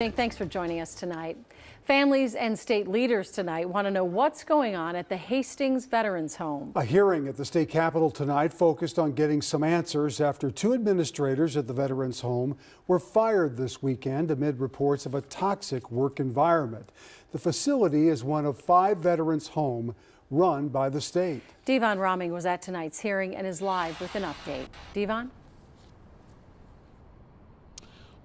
Thanks for joining us tonight. Families and state leaders tonight want to know what's going on at the Hastings Veterans Home. A hearing at the state capitol tonight focused on getting some answers after two administrators at the Veterans Home were fired this weekend amid reports of a toxic work environment. The facility is one of five Veterans Home run by the state. Devon Rahming was at tonight's hearing and is live with an update. Devon?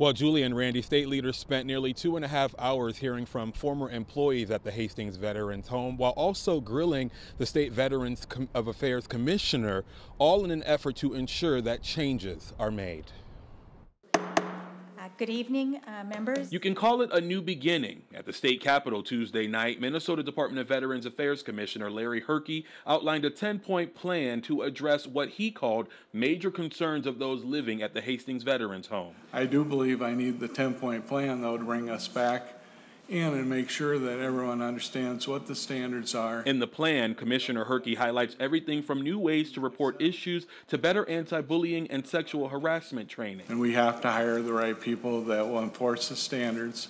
Well, Julie and Randy, state leaders spent nearly two and a half hours hearing from former employees at the Hastings Veterans Home while also grilling the State Veterans of Affairs Commissioner, all in an effort to ensure that changes are made. Good evening, uh, members. You can call it a new beginning. At the state capitol Tuesday night, Minnesota Department of Veterans Affairs Commissioner Larry Herke outlined a 10 point plan to address what he called major concerns of those living at the Hastings Veterans Home. I do believe I need the 10 point plan, though, to bring us back in and make sure that everyone understands what the standards are. In the plan, Commissioner Herke highlights everything from new ways to report issues to better anti-bullying and sexual harassment training. And we have to hire the right people that will enforce the standards,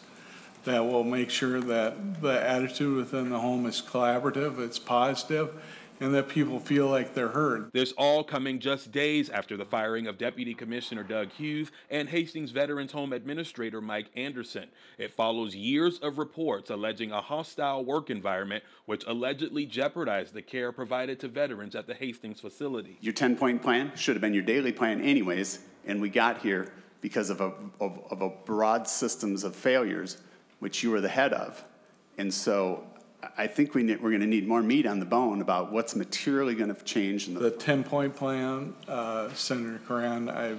that will make sure that the attitude within the home is collaborative, it's positive, and that people feel like they're heard. This all coming just days after the firing of Deputy Commissioner Doug Hughes and Hastings Veterans Home Administrator Mike Anderson. It follows years of reports alleging a hostile work environment which allegedly jeopardized the care provided to veterans at the Hastings facility. Your 10 point plan should have been your daily plan, anyways, and we got here because of a, of, of a broad systems of failures, which you were the head of. And so I think we need, we're going to need more meat on the bone about what's materially going to change. In the, the 10 point plan, uh, Senator Koran, I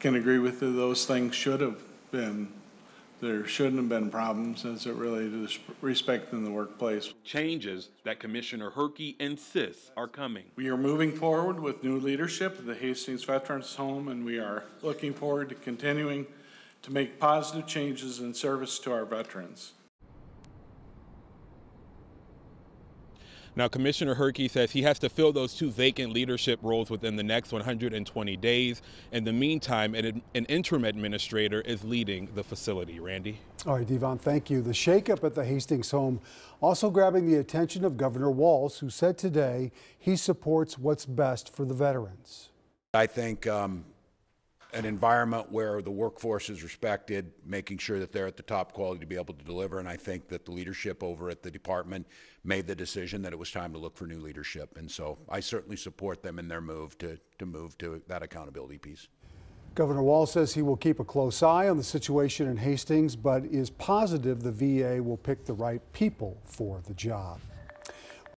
can agree with you. Those things should have been, there shouldn't have been problems as it related to respect in the workplace. Changes that Commissioner Herke insists are coming. We are moving forward with new leadership at the Hastings Veterans Home, and we are looking forward to continuing to make positive changes in service to our veterans. Now, Commissioner Herke says he has to fill those two vacant leadership roles within the next 120 days. In the meantime, an, an interim administrator is leading the facility. Randy? All right, Devon, thank you. The shakeup at the Hastings home also grabbing the attention of Governor Walz, who said today he supports what's best for the veterans. I think um, an environment where the workforce is respected, making sure that they're at the top quality to be able to deliver. And I think that the leadership over at the department made the decision that it was time to look for new leadership. And so I certainly support them in their move to, to move to that accountability piece. Governor Walz says he will keep a close eye on the situation in Hastings, but is positive the VA will pick the right people for the job.